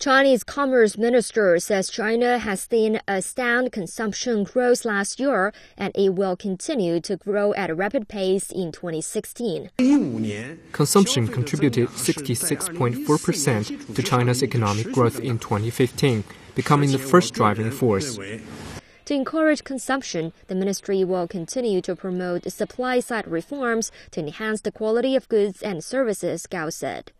Chinese Commerce Minister says China has seen a sound consumption growth last year and it will continue to grow at a rapid pace in 2016. Consumption contributed 66.4% to China's economic growth in 2015, becoming the first driving force. To encourage consumption, the ministry will continue to promote supply side reforms to enhance the quality of goods and services, Gao said.